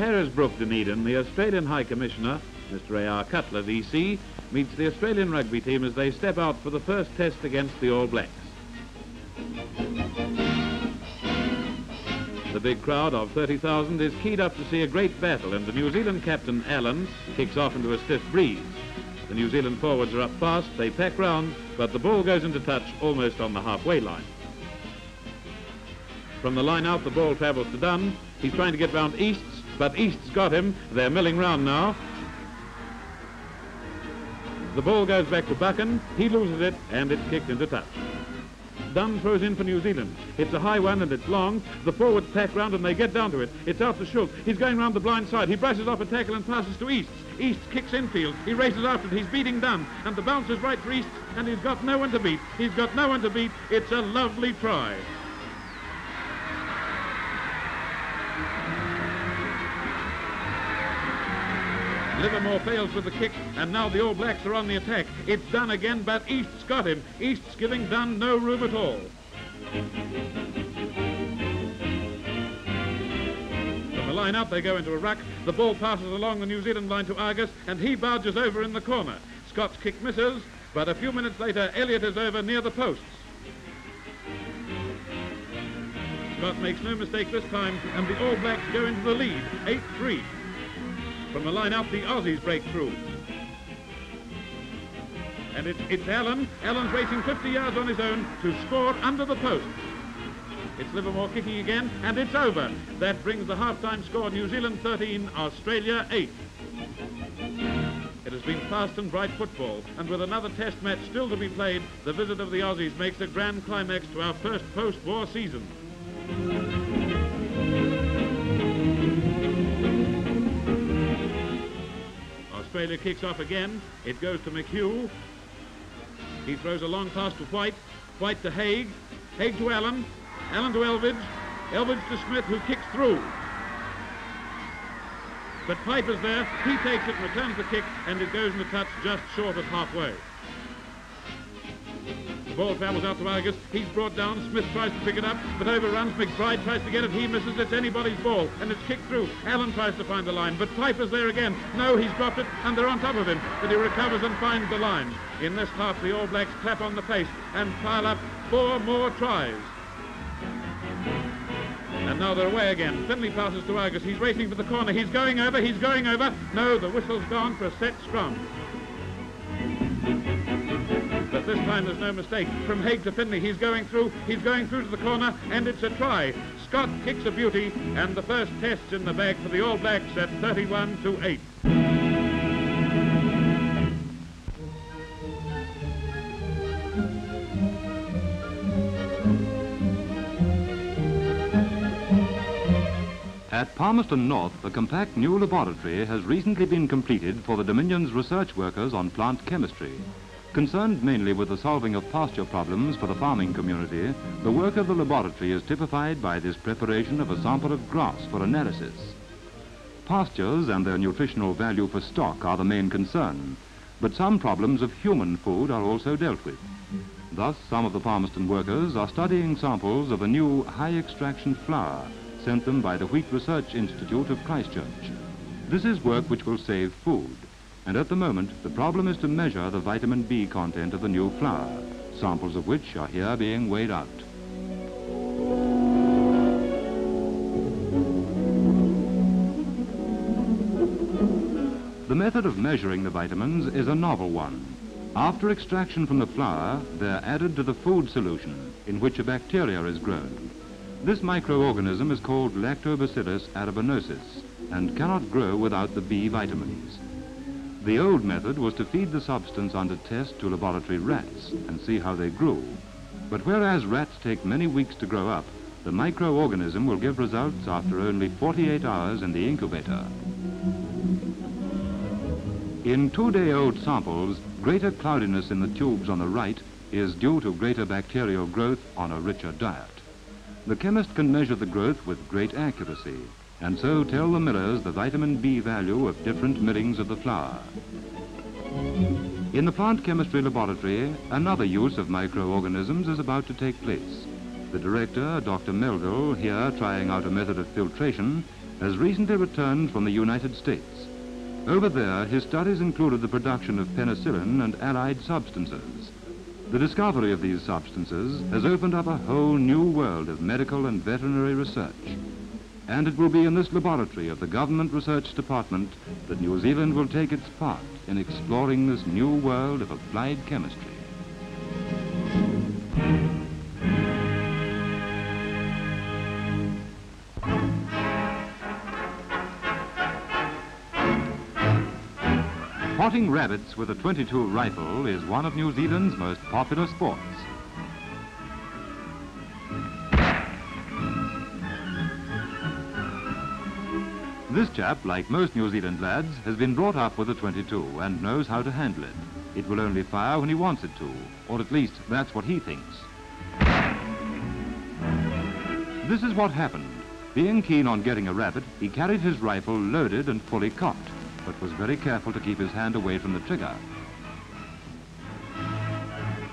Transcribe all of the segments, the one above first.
At Carisbrooke, Dunedin, the Australian High Commissioner, Mr. A.R. Cutler, VC, meets the Australian rugby team as they step out for the first test against the All Blacks. The big crowd of 30,000 is keyed up to see a great battle and the New Zealand captain, Allen, kicks off into a stiff breeze. The New Zealand forwards are up fast, they pack round, but the ball goes into touch almost on the halfway line. From the line out, the ball travels to Dunn. He's trying to get round Eastes, but East's got him. They're milling round now. The ball goes back to Buchan. He loses it, and it's kicked into touch. Dunn throws in for New Zealand. It's a high one and it's long. The forwards pack round and they get down to it. It's out to Schultz. He's going round the blind side. He brushes off a tackle and passes to Eastes. Eastes kicks infield. He races after it. He's beating Dunn. And the bounce is right for Eastes and he's got no one to beat. He's got no one to beat. It's a lovely try. Livermore fails with the kick, and now the All Blacks are on the attack. It's Dunn again, but East's got him. East's giving Dunn no room at all. From the line up, they go into a ruck. The ball passes along the New Zealand line to Argus, and he barges over in the corner. Scott's kick misses, but a few minutes later, Elliott is over near the posts. Scott makes no mistake this time, and the All Blacks go into the lead, 8-3. From the line out, the Aussies break through. And it's, it's Allen. Allen's racing 50 yards on his own to score under the post. It's Livermore kicking again, and it's over. That brings the half-time score New Zealand 13, Australia 8. It has been fast and bright football, and with another test match still to be played, the visit of the Aussies makes a grand climax to our first post-war season. Australia kicks off again. It goes to McHugh. He throws a long pass to White. White to Haig. Haig to Allen. Allen to Elvidge. Elvidge to Smith, who kicks through. But Piper's there. He takes it, returns the kick, and it goes in the touch just short of halfway. The ball travels out to Argus. He's brought down. Smith tries to pick it up, but overruns. McBride tries to get it. He misses. It's anybody's ball, and it's kicked through. Allen tries to find the line, but Piper's there again. No, he's dropped it, and they're on top of him. But he recovers and finds the line. In this half, the All Blacks clap on the face and pile up four more tries. And now they're away again. Finlay passes to Argus. He's racing for the corner. He's going over. He's going over. No, the whistle's gone for a set scrum. This time there's no mistake. From Haig to Finlay, he's going through, he's going through to the corner, and it's a try. Scott kicks a beauty, and the first test's in the bag for the All Blacks at 31 to 8. At Palmerston North, a compact new laboratory has recently been completed for the Dominion's research workers on plant chemistry. Concerned mainly with the solving of pasture problems for the farming community, the work of the laboratory is typified by this preparation of a sample of grass for analysis. Pastures and their nutritional value for stock are the main concern, but some problems of human food are also dealt with. Thus, some of the Palmerston workers are studying samples of a new high extraction flour sent them by the Wheat Research Institute of Christchurch. This is work which will save food. And at the moment, the problem is to measure the vitamin B content of the new flour, samples of which are here being weighed out. The method of measuring the vitamins is a novel one. After extraction from the flour, they're added to the food solution in which a bacteria is grown. This microorganism is called Lactobacillus arabinosus and cannot grow without the B vitamins. The old method was to feed the substance under test to laboratory rats and see how they grew. But whereas rats take many weeks to grow up, the microorganism will give results after only 48 hours in the incubator. In two-day-old samples, greater cloudiness in the tubes on the right is due to greater bacterial growth on a richer diet. The chemist can measure the growth with great accuracy and so tell the millers the vitamin B value of different millings of the flour. In the plant chemistry laboratory, another use of microorganisms is about to take place. The director, Dr. Melville, here trying out a method of filtration, has recently returned from the United States. Over there, his studies included the production of penicillin and allied substances. The discovery of these substances has opened up a whole new world of medical and veterinary research. And it will be in this laboratory of the Government Research Department that New Zealand will take its part in exploring this new world of applied chemistry. Potting rabbits with a 22 rifle is one of New Zealand's most popular sports. This chap, like most New Zealand lads, has been brought up with a 22 and knows how to handle it. It will only fire when he wants it to, or at least that's what he thinks. This is what happened. Being keen on getting a rabbit, he carried his rifle loaded and fully cocked but was very careful to keep his hand away from the trigger.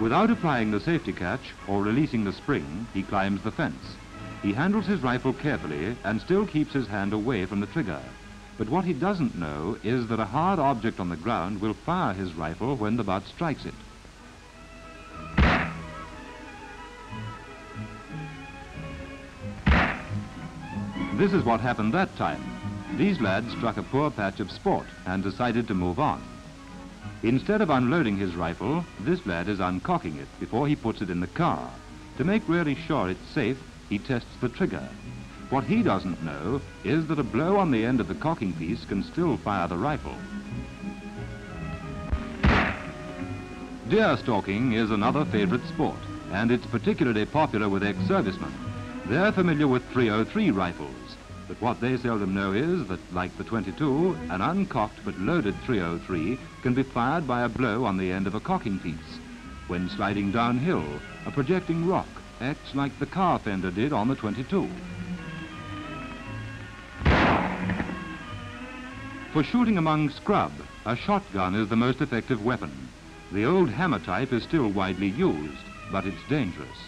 Without applying the safety catch or releasing the spring, he climbs the fence. He handles his rifle carefully and still keeps his hand away from the trigger. But what he doesn't know is that a hard object on the ground will fire his rifle when the butt strikes it. This is what happened that time. These lads struck a poor patch of sport and decided to move on. Instead of unloading his rifle, this lad is uncocking it before he puts it in the car. To make really sure it's safe, he tests the trigger. What he doesn't know is that a blow on the end of the cocking piece can still fire the rifle. Deer stalking is another favorite sport, and it's particularly popular with ex-servicemen. They're familiar with 303 rifles, but what they seldom know is that, like the 22, an uncocked but loaded 303 can be fired by a blow on the end of a cocking piece. When sliding downhill, a projecting rock acts like the car fender did on the 22. For shooting among scrub, a shotgun is the most effective weapon. The old hammer type is still widely used, but it's dangerous.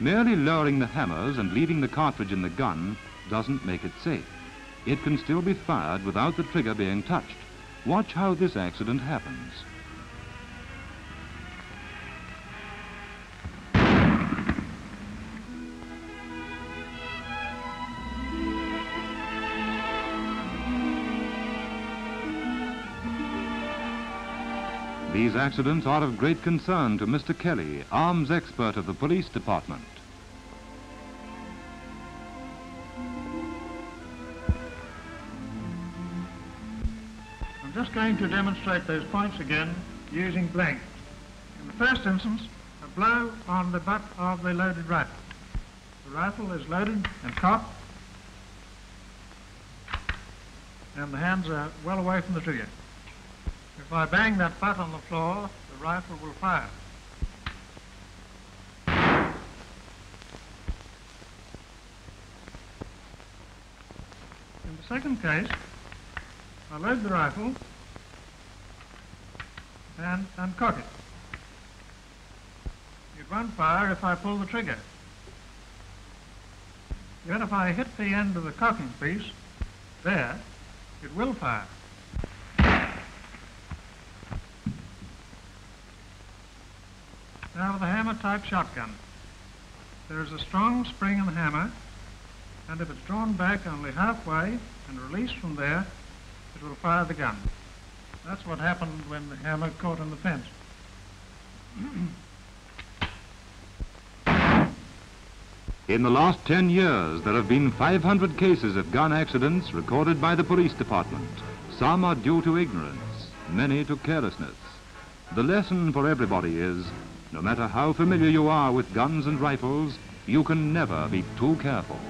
Merely lowering the hammers and leaving the cartridge in the gun doesn't make it safe. It can still be fired without the trigger being touched. Watch how this accident happens. These accidents are of great concern to Mr. Kelly, arms expert of the police department. I'm just going to demonstrate those points again using blank. In the first instance, a blow on the butt of the loaded rifle. The rifle is loaded and cocked, and the hands are well away from the trigger. If I bang that butt on the floor, the rifle will fire. In the second case, I load the rifle and uncock it. It won't fire if I pull the trigger. Yet if I hit the end of the cocking piece, there, it will fire. With a hammer type shotgun. There is a strong spring in the hammer, and if it's drawn back only halfway and released from there, it will fire the gun. That's what happened when the hammer caught on the fence. In the last 10 years, there have been 500 cases of gun accidents recorded by the police department. Some are due to ignorance, many to carelessness. The lesson for everybody is no matter how familiar you are with guns and rifles, you can never be too careful.